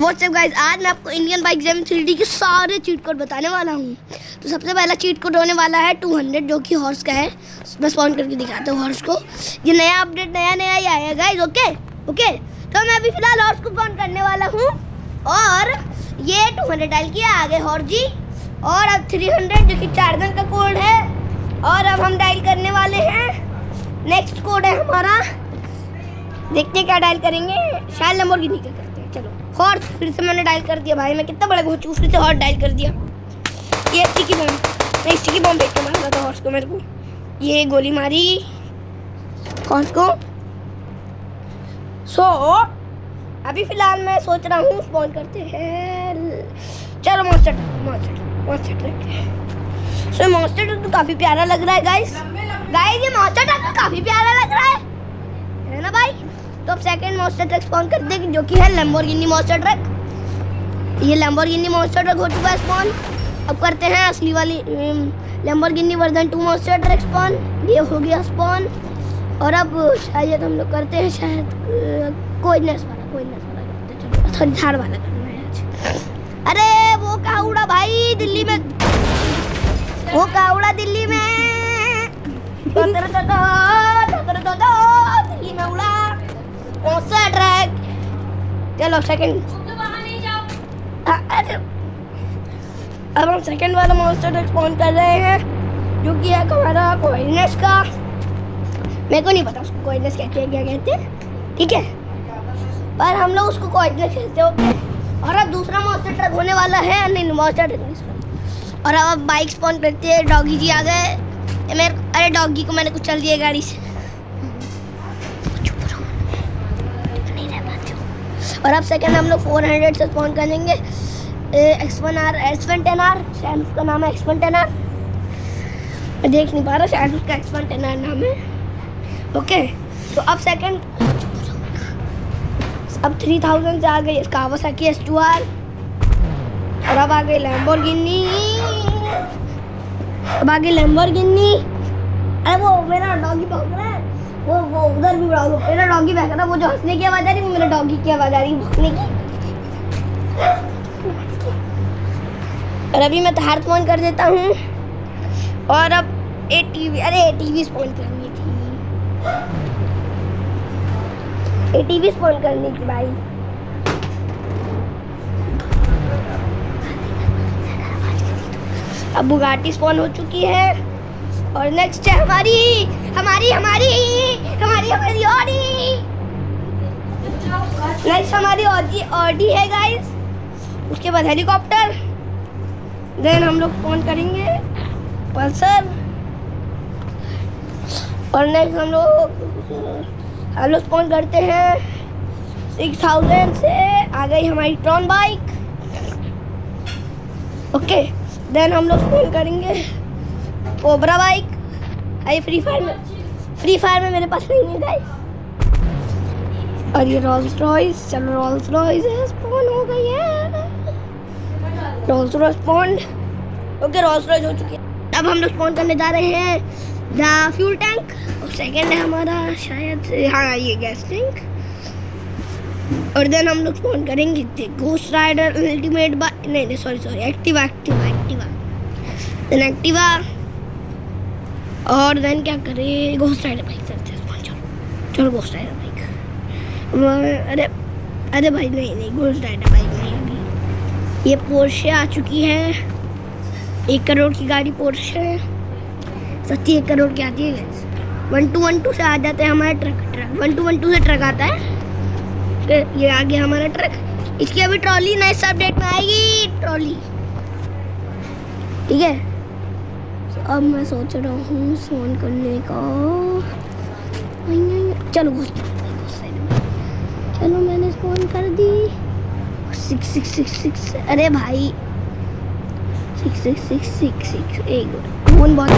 WhatsApp guys आज मैं आपको इंडियन बाइक जेम थ्री के सारे चीट कोड बताने वाला हूँ। तो सबसे पहला चीट कोड होने वाला है 200 जो कि हॉर्स का है। मैं स्पॉन करके दिखाता हूँ हॉर्स को। ये नया अपडेट नया नया ही आया गाइज़ ओके ओके तो मैं अभी फ़िलहाल हॉर्स को स्पॉन करने वाला हूँ। और ये 200 डायल किया आगे हॉर्स जी। और अब 300 जो कि चार दिन का कोड है। और अब हम डायल करने वाले हैं। नेक्स्ट कोड है हमारा। देखते क्या डायल करेंगे। शायद लंबोर्गिनी का हैं चलो हॉर्स फिर से मैंने डायल कर दिया। भाई मैं कितना बड़ा घोचू फिर से हॉर्स डायल कर दिया। ये स्टिकी बॉम्ब मैं स्टिकी बॉम्ब भेज के मार था हॉर्स को मेरे को। ये गोली मारी हॉर्स को। सो so, अभी फ़िलहाल मैं सोच रहा हूँ स्पॉन करते हैं। चलो monster monster monster so monster truck तो काफ़ी प्यारा लग रहा है गाइस गाइस ये मॉन्स्टर ट्रक तो काफ़ी प्यारा लग रहा है। है ना भाई? तो अब सेकंड मॉन्स्टर ट्रक स्पॉन करते हैं जो कि है लैम्बोर्गिनी मॉन्स्टर ट्रक ये लैम्बोर्गिनी मॉन्स्टर ट्रक हो चुका है स्पॉन अब करते हैं असली वाली Lamborghini version two monster truck spawn ये हो गया स्पॉन और अब शायद हम लोग करते हैं शायद वाला कोइनेस वाला करते हैं चलो सॉरी झाड़ वाला करना है आज. अरे वो कहाँ उड़ा भाई दिल्ली में वो कहाँ उड़ा दिल्ली में. दिल्ली में उड़ा. मॉन्स्टर ट्रक चलो सेकंड अब हम सेकंड वाला मॉन्स्टर ट्रक स्पॉन कर रहे हैं, जो कि है हमारा कोइनेस का। मेरे को नहीं पता उसको कोइनेस कहते हैं क्या कहते हैं। ठीक है? पर हम लोग उसको कोइनेस कहते हैं। और अब दूसरा मॉन्स्टर ट्रक होने वाला है, नहीं मॉन्स्टर ट्रक और अब बाइक स्पॉन करते हैं डॉगी जी आ गए। मेरे अरे डॉगी को मैंने कुछ चल दिया गाड़ी से। और अब सेकंड हम लोग 400 से स्पॉन करेंगे। X one R X one ten R शायद उसका नाम है एक्स वन टेन आर मैं देख नहीं पा रहा शायद उसका एक्स वन टेन आर नाम है। ओके तो अब सेकंड अब थ्री थाउज़ेंड से आ गई कावासाकी एस टू आर और अब आ गई लैम्बोर्गिनी अब आ गई लैम्बोर्गिनी अरे वो मेरा डॉगी भौंक रहा है। वो वो उधर भी उड़ा मेरा डॉगी बहक रहा वो जो हंसने की आवाज़ आ रही वो मेरा डॉगी की आवाज़ आ रही भौंकने की। और अभी मैं तार स्पॉन कर देता हूँ। और अब ए टीवी अरे ए टीवी स्पॉन करनी थी। ए टीवी स्पॉन करनी थी भाई। अब बुगाटी स्पॉन हो चुकी है। और नेक्स्ट है हमारी हमारी हमारी हमारी हमारी ऑडी नेक्स्ट हमारी ऑडी ऑडी है गाइस उसके बाद हेलीकॉप्टर देन हम लोग फ़ोन करेंगे। पल्सर और नेक्स्ट हम लोग हम लोग फ़ोन करते हैं। सिक्स थाउज़ेंड से आ गई हमारी ट्रॉन बाइक ओके देन हम लोग फ़ोन करेंगे। कोबरा बाइक अरे फ्री फायर में? फ्री फायर में मेरे पास नहीं है गाइस और ये रोल्स रॉयस चलो रोल्स रॉयस स्पॉन हो गई है. Rolls Royce spawned okay Rolls Royce हो चुकी है. अब हम लोग स्पॉन करने जा रहे हैं द फ्यूल टैंक और सेकंड है हमारा शायद हाँ ये गैस टैंक और देन हम लोग स्पॉन करेंगे घोस्ट राइडर अल्टीमेट बा नहीं नहीं sorry sorry Activa Activa Activa then Activa और देन क्या करें? घोस्ट राइडर बाइक चलते चलो। चलो घोस्ट राइडर बाइक अरे अरे भाई, नहीं नहीं घोस्ट राइडर बाइक नहीं अभी ये पोर्शे आ चुकी है। एक करोड़ की गाड़ी पोर्शे सच्ची एक करोड़ की आती है वन टू वन टू से आ जाते हैं हमारा truck truck one two one two से ट्रक आता है। ये आ गया हमारा ट्रक इसकी अभी ट्रॉली नए अपडेट में आएगी ट्रॉली ठीक है? अब मैं सोच रहा हूँ फ़ोन करने का। चलो चलो, मैंने फ़ोन कर दी। सिक्स सिक्स सिक्स सिक्स अरे भाई। Six six six six six एक फ़ोन बहुत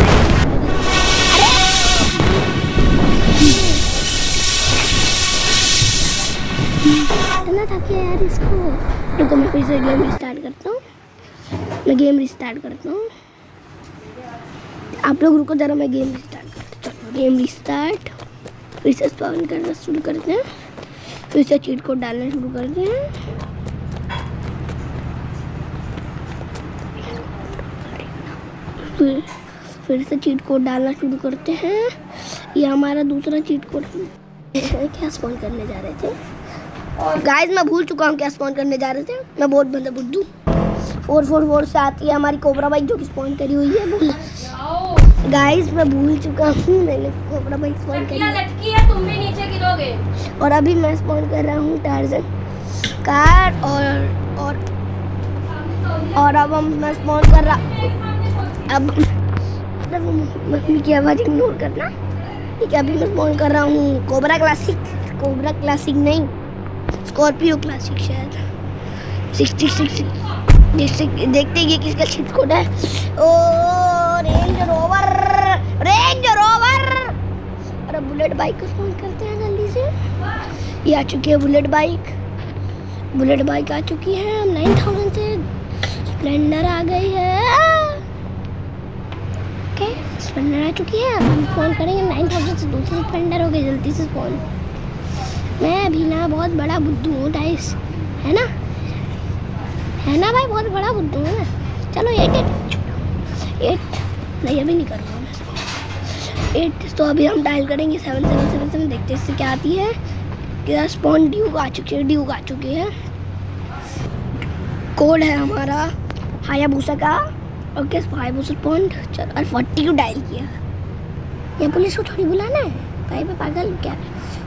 इतना था क्या यार इसको रुको, मैं फिर से गेम रिस्टार्ट करता हूँ। मैं गेम रिस्टार्ट करता हूँ। आप लोग रुको, ज़रा मैं गेम रिस्टार्ट करते चलो गेम रिस्टार्ट फिर से स्पॉन करना शुरू करते हैं। फिर से चीट कोड डालना शुरू करते हैं। फिर फिर से चीट कोड डालना शुरू करते हैं। ये हमारा दूसरा चीट कोड क्या स्पॉन करने जा रहे थे? गाइस मैं भूल चुका हूँ क्या स्पॉन करने जा रहे थे। मैं बहुत बंदा बुद्धू फोर फोर फोर से आती है हमारी कोबरा बाइक जो कि स्पॉन करी हुई है भूल गाइस मैं भूल चुका हूँ मैंने कोबरा बाइक स्पॉन करी है। लटकी है तुम भी नीचे गिरोगे। और अभी मैं स्पॉन कर रहा हूँ टार्जन कार और और और अब हम मैं स्पॉन कर रहा अब अब मम्मी की आवाज़ इग्नोर करना। ठीक है अभी मैं स्पॉन कर रहा हूँ कोबरा क्लासिक कोबरा क्लासिक नहीं स्कॉर्पियो क्लासिक शायद। सिक्सटी सिक्स देखते हैं ये किसका छिट कोड है। ओ रेंज रोवर रेंज रोवर अरे बुलेट बाइक को स्पॉन करते हैं जल्दी से। ये आ चुकी है बुलेट बाइक बुलेट बाइक आ चुकी है। नाइन थाउज़ेंड से स्प्लेंडर आ गई है। ओके स्प्लेंडर आ चुकी है। हम फ़ोन करेंगे। नाइन थाउज़ेंड से दूसरी स्प्लेंडर हो गई। जल्दी से फ़ोन मैं अभी ना बहुत बड़ा बुद्धू हूँ टाइस है ना? है ना भाई? बहुत बड़ा बुद्धू हूँ। चलो एट एट एट नहीं, अभी नहीं करूँगा मैं। एट तो अभी हम डायल करेंगे सेवन सेवन सेवन सेवन देखते इससे क्या आती है। कि स्पॉन ड्यूक आ चुकी है ड्यूक आ चुकी है। कोड है हमारा हायाबूसा का। ओके हायाबूसा पॉइंट चलो, और फोर्टी को डायल किया। ये पुलिस को थोड़ी बुलाना है। भाई पे पागल क्या?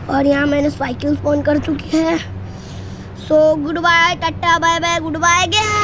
और यहाँ मैंने साइकिल स्पॉन कर चुकी है। So good bye tata bye bye good bye गया